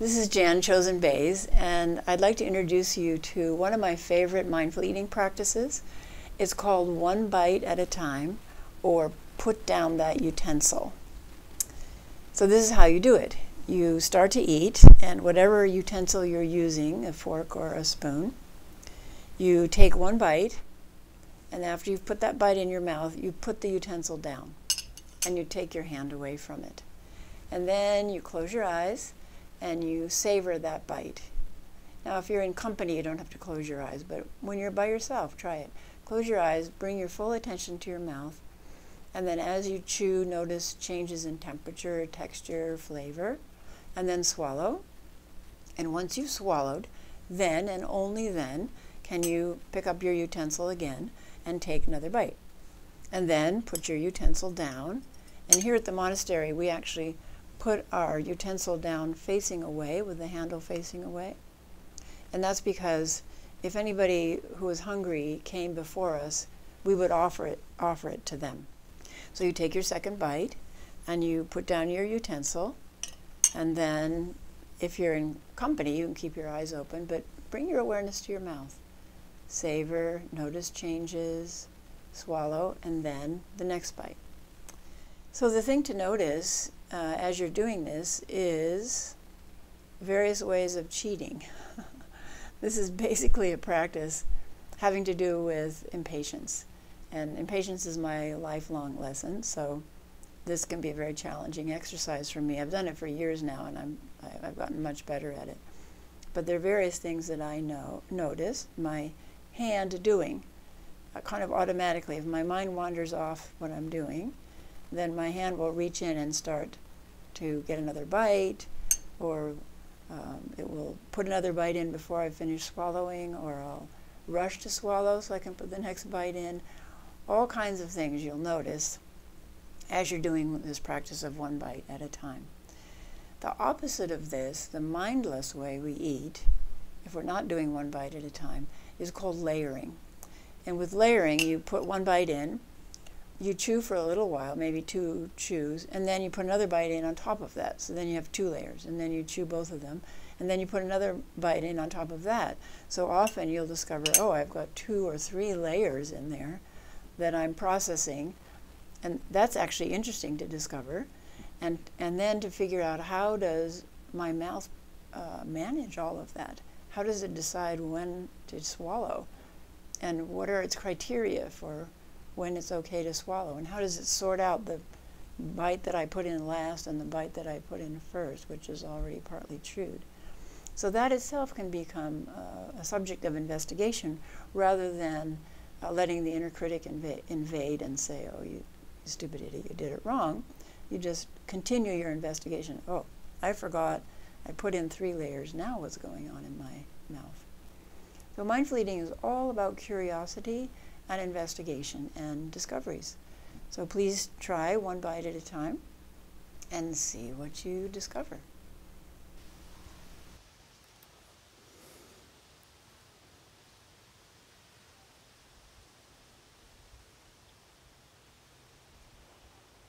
This is Jan Chozen Bays, and I'd like to introduce you to one of my favorite mindful eating practices. It's called One Bite at a Time, or Put Down That Utensil. So, this is how you do it. You start to eat, and whatever utensil you're using, a fork or a spoon, you take one bite, and after you've put that bite in your mouth, you put the utensil down and you take your hand away from it. And then you close your eyes and you savor that bite. Now, if you're in company, you don't have to close your eyes, but when you're by yourself, try it. Close your eyes, bring your full attention to your mouth, and then as you chew, notice changes in temperature, texture, flavor, and then swallow. And once you've swallowed, then and only then can you pick up your utensil again and take another bite. And then put your utensil down. And here at the monastery, we actually put our utensil down facing away with the handle facing away. And that's because if anybody who was hungry came before us, we would offer it, offer it to them. So you take your second bite and you put down your utensil. And then if you're in company, you can keep your eyes open, but bring your awareness to your mouth. Savor, notice changes, swallow, and then the next bite. So the thing to notice uh, as you're doing this is various ways of cheating. this is basically a practice having to do with impatience. And impatience is my lifelong lesson, so this can be a very challenging exercise for me. I've done it for years now, and I'm, I, I've gotten much better at it. But there are various things that I know notice my hand doing, uh, kind of automatically. If my mind wanders off what I'm doing, then my hand will reach in and start to get another bite, or um, it will put another bite in before I finish swallowing, or I'll rush to swallow so I can put the next bite in. All kinds of things you'll notice as you're doing this practice of one bite at a time. The opposite of this, the mindless way we eat, if we're not doing one bite at a time, is called layering. And with layering, you put one bite in, you chew for a little while, maybe two chews, and then you put another bite in on top of that. So then you have two layers, and then you chew both of them, and then you put another bite in on top of that. So often you'll discover, oh, I've got two or three layers in there that I'm processing, and that's actually interesting to discover. And, and then to figure out how does my mouth uh, manage all of that? How does it decide when to swallow? And what are its criteria for when it's okay to swallow? And how does it sort out the bite that I put in last and the bite that I put in first, which is already partly chewed? So that itself can become uh, a subject of investigation rather than uh, letting the inner critic inv invade and say, oh, you stupid idiot, you did it wrong. You just continue your investigation. Oh, I forgot I put in three layers. Now what's going on in my mouth? So mindful eating is all about curiosity and investigation and discoveries. So please try one bite at a time and see what you discover.